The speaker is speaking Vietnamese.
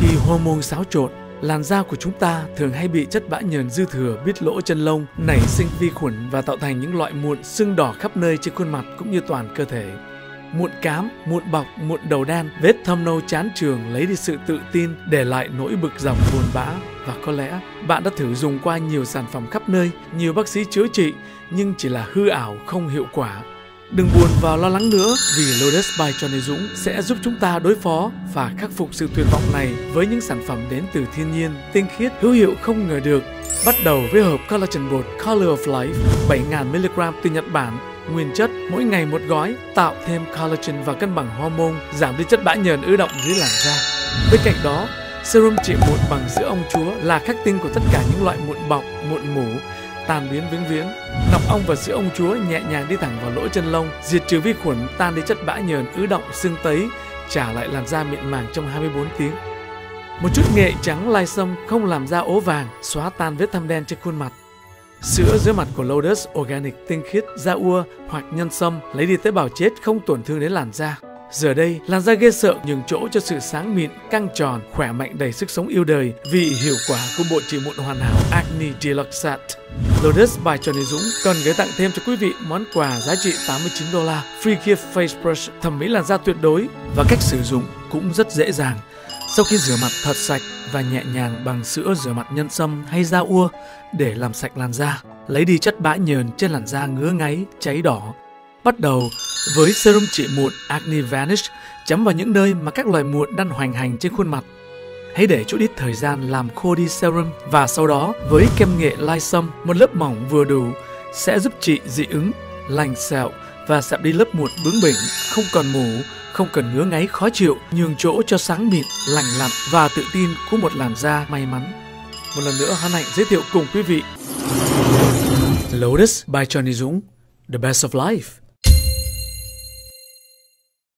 Khi hormone xáo trộn, làn da của chúng ta thường hay bị chất bã nhờn dư thừa bít lỗ chân lông, nảy sinh vi khuẩn và tạo thành những loại mụn sưng đỏ khắp nơi trên khuôn mặt cũng như toàn cơ thể. Mụn cám, mụn bọc, mụn đầu đen, vết thâm nâu chán trường lấy đi sự tự tin, để lại nỗi bực dọc buồn bã. Và có lẽ bạn đã thử dùng qua nhiều sản phẩm khắp nơi, nhiều bác sĩ chữa trị, nhưng chỉ là hư ảo không hiệu quả. Đừng buồn và lo lắng nữa vì Lotus by Johnny Dũng sẽ giúp chúng ta đối phó và khắc phục sự tuyệt vọng này với những sản phẩm đến từ thiên nhiên, tinh khiết, hữu hiệu không ngờ được. Bắt đầu với hộp collagen bột Color of Life 7000mg từ Nhật Bản nguyên chất mỗi ngày một gói tạo thêm collagen và cân bằng hormone giảm đi chất bã nhờn ứ động dưới làn da bên cạnh đó serum trị mụn bằng sữa ông chúa là khắc tinh của tất cả những loại mụn bọc mụn mủ tan biến vĩnh viễn. Nọc ong và sữa ông chúa nhẹ nhàng đi thẳng vào lỗ chân lông diệt trừ vi khuẩn tan đi chất bã nhờn ứ động sưng tấy trả lại làn da mịn màng trong 24 tiếng. Một chút nghệ trắng lai sâm không làm da ố vàng xóa tan vết thâm đen trên khuôn mặt. Sữa dưới mặt của Lotus Organic tinh khiết, da ua hoặc nhân sâm lấy đi tế bào chết không tổn thương đến làn da. Giờ đây, làn da ghê sợ nhường chỗ cho sự sáng mịn, căng tròn, khỏe mạnh đầy sức sống yêu đời vì hiệu quả của bộ trị mụn hoàn hảo Acne Deluxat. Lotus by Johnny Dũng còn gửi tặng thêm cho quý vị món quà giá trị 89 đô la Free Gift Face Brush thẩm mỹ làn da tuyệt đối và cách sử dụng cũng rất dễ dàng. Sau khi rửa mặt thật sạch và nhẹ nhàng bằng sữa rửa mặt nhân sâm hay da ua để làm sạch làn da, lấy đi chất bã nhờn trên làn da ngứa ngáy, cháy đỏ. Bắt đầu với serum trị mụn Acne Vanish chấm vào những nơi mà các loại mụn đang hoành hành trên khuôn mặt. Hãy để chút ít thời gian làm khô đi serum và sau đó với kem nghệ Lysum một lớp mỏng vừa đủ sẽ giúp trị dị ứng, lành sẹo và sạm đi lớp mụn bướng bỉnh, không còn mủ, không cần ngứa ngáy khó chịu, nhường chỗ cho sáng mịn, lành lặn và tự tin của một làn da may mắn. Một lần nữa hân hạnh giới thiệu cùng quý vị Lotus by Johnny Dũng, The Best of Life.